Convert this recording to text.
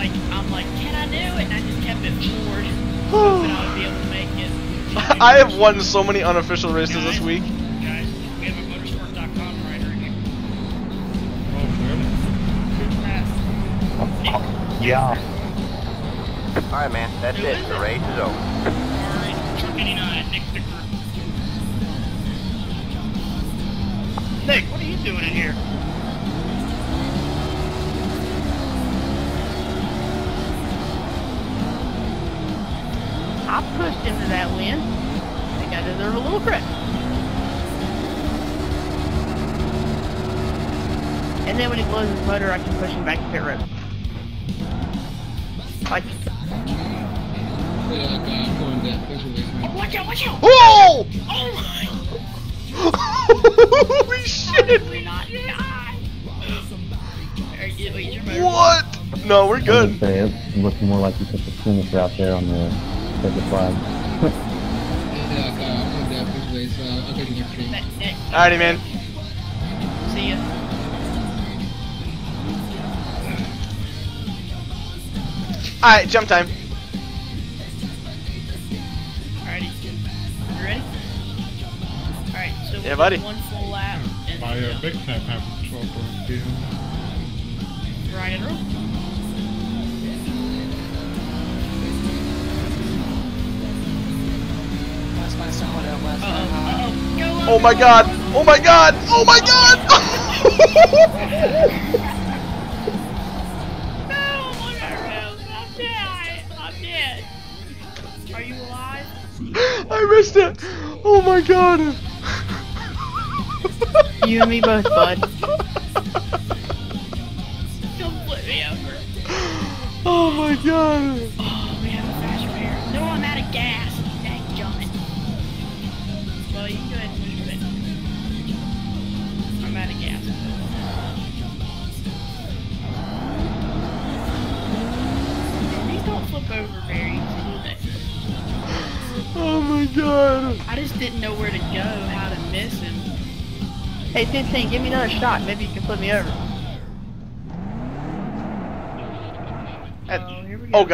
like, I'm like, can I do it? And I just kept it forward, hoping I would be able to make it. I have won so many unofficial races this week. Guys, we have a motorsport.com writer here. Oh, yeah. Alright, man. That's Who it. is The it? race is over. Alright, Truck 89, Nick Dicker. Nick, what are you doing in here? I pushed into that win. I think I deserve a little credit. And then when he blows his motor, I can push him back to pit road. Like, watch out, watch out! Whoa! Oh my! Holy shit! we not die? Alright, get wait. What? No, we're good. gonna say, it looks more like you put the finisher out there on the the flag. Nick, Nick, Alrighty, man. see ya. Alright, jump time. Alrighty. You ready? Alright, so we'll Yeah, buddy. do one full lap and My then, uh, big tap happened 12.2. ride and roll. Uh-huh. Oh my god! Oh my god! Oh my god! No, Monero, I'm dead. I'm dead. Are you alive? I missed it! Oh my god! You and me both, bud. Don't flip me over. Oh my god! Oh. Very easy, do they? Oh my god! I just didn't know where to go, how to miss him. Hey, 15, give me another shot. Maybe you can flip me over. Uh, Oh,